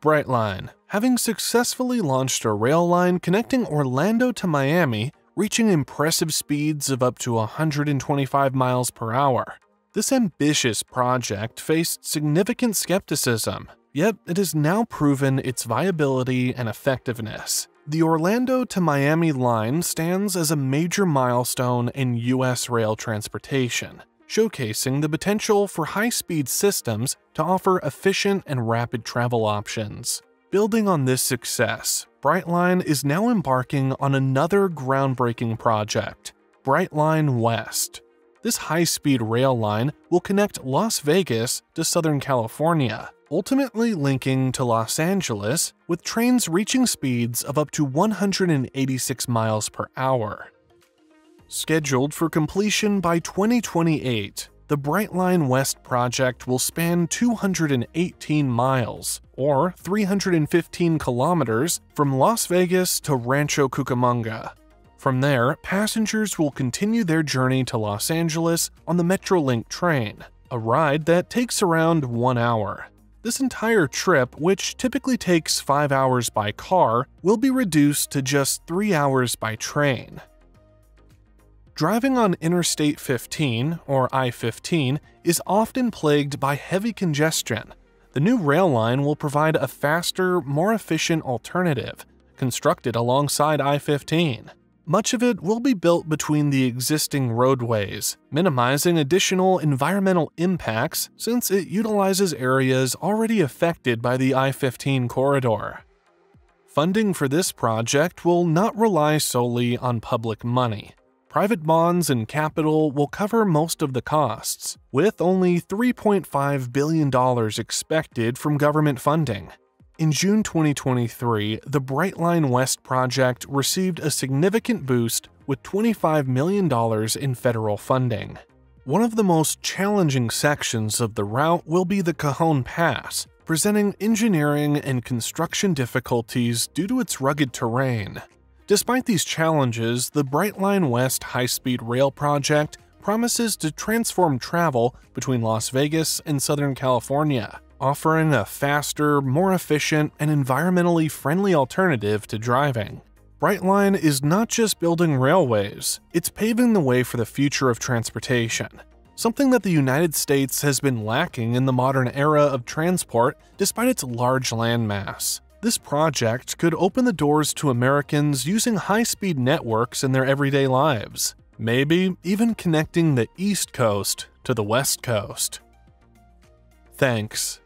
Brightline, having successfully launched a rail line connecting Orlando to Miami, reaching impressive speeds of up to 125 miles per hour. This ambitious project faced significant skepticism, yet it has now proven its viability and effectiveness. The Orlando to Miami line stands as a major milestone in U.S. rail transportation, showcasing the potential for high speed systems to offer efficient and rapid travel options. Building on this success, Brightline is now embarking on another groundbreaking project, Brightline West. This high speed rail line will connect Las Vegas to Southern California, ultimately linking to Los Angeles with trains reaching speeds of up to 186 miles per hour. Scheduled for completion by 2028, the Brightline West project will span 218 miles, or 315 kilometers, from Las Vegas to Rancho Cucamonga. From there, passengers will continue their journey to Los Angeles on the Metrolink train, a ride that takes around one hour. This entire trip, which typically takes 5 hours by car, will be reduced to just 3 hours by train. Driving on Interstate 15, or I 15, is often plagued by heavy congestion. The new rail line will provide a faster, more efficient alternative, constructed alongside I 15. Much of it will be built between the existing roadways, minimizing additional environmental impacts since it utilizes areas already affected by the I 15 corridor. Funding for this project will not rely solely on public money private bonds and capital will cover most of the costs, with only $3.5 billion expected from government funding. In June 2023, the Brightline West project received a significant boost with $25 million in federal funding. One of the most challenging sections of the route will be the Cajon Pass, presenting engineering and construction difficulties due to its rugged terrain. Despite these challenges, the Brightline West high speed rail project promises to transform travel between Las Vegas and Southern California, offering a faster, more efficient, and environmentally friendly alternative to driving. Brightline is not just building railways, it's paving the way for the future of transportation, something that the United States has been lacking in the modern era of transport despite its large landmass. This project could open the doors to Americans using high speed networks in their everyday lives, maybe even connecting the East Coast to the West Coast. Thanks